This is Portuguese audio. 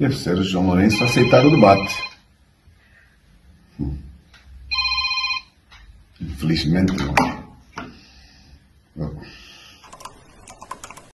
E o Sérgio Lourenço aceitaram o debate. Infelizmente não.